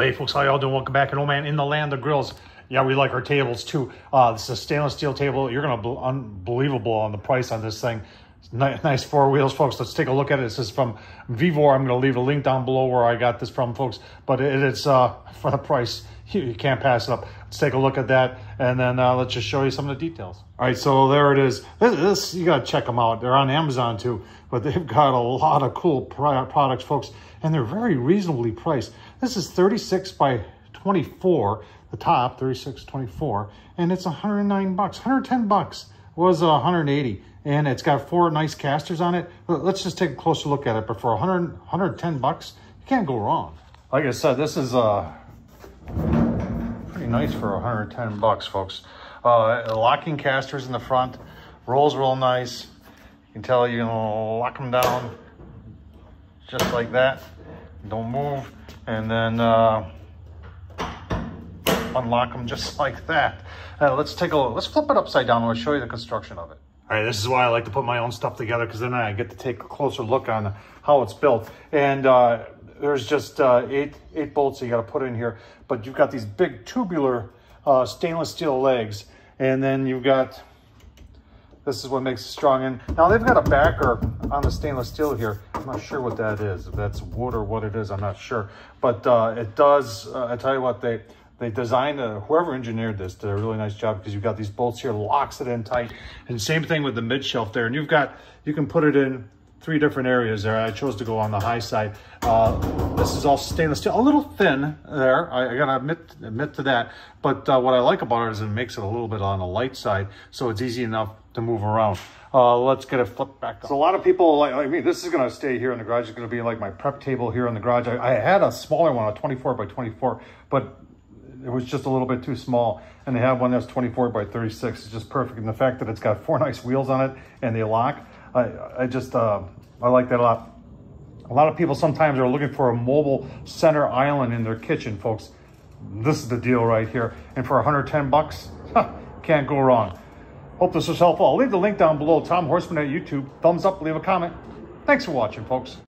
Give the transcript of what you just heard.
Hey folks, how y'all doing? Welcome back. And oh man, in the land of grills. Yeah, we like our tables too. Uh, this is a stainless steel table. You're gonna be unbelievable on the price on this thing. Nice, nice four wheels, folks. Let's take a look at it. This is from Vevor. I'm going to leave a link down below where I got this from, folks. But it, it's uh, for the price. You, you, can't pass it up. Let's take a look at that, and then uh, let's just show you some of the details. All right, so there it is. This, this you got to check them out. They're on Amazon too, but they've got a lot of cool products, folks, and they're very reasonably priced. This is 36 by 24, the top 36 24, and it's 109 bucks, 110 bucks was 180 and it's got four nice casters on it. Let's just take a closer look at it. But for 100, 110 bucks, you can't go wrong. Like I said, this is uh, pretty nice for 110 bucks, folks. Uh, locking casters in the front, rolls real nice. You can tell you can lock them down just like that. Don't move. And then uh, unlock them just like that. Uh, let's take a look. Let's flip it upside down I'll show you the construction of it. All right, this is why I like to put my own stuff together because then I get to take a closer look on how it's built. And uh, there's just uh, eight, eight bolts you got to put in here, but you've got these big tubular uh, stainless steel legs. And then you've got, this is what makes it strong. And now they've got a backer on the stainless steel here. Not sure what that is. If that's wood or what it is, I'm not sure. But uh, it does, uh, I tell you what, they, they designed, a, whoever engineered this did a really nice job because you've got these bolts here, locks it in tight. And same thing with the mid shelf there. And you've got, you can put it in three different areas there. I chose to go on the high side. Uh, this is all stainless steel, a little thin there. I, I gotta admit, admit to that. But uh, what I like about it is it makes it a little bit on the light side, so it's easy enough to move around. Uh, let's get it flipped back up. So a lot of people like, like me, this is gonna stay here in the garage. It's gonna be like my prep table here in the garage. I, I had a smaller one, a 24 by 24, but it was just a little bit too small. And they have one that's 24 by 36. It's just perfect. And the fact that it's got four nice wheels on it and they lock, I, I just, uh, I like that a lot. A lot of people sometimes are looking for a mobile center island in their kitchen, folks. This is the deal right here. And for 110 bucks, huh, can't go wrong. Hope this was helpful. I'll leave the link down below. Tom Horsman at YouTube. Thumbs up, leave a comment. Thanks for watching, folks.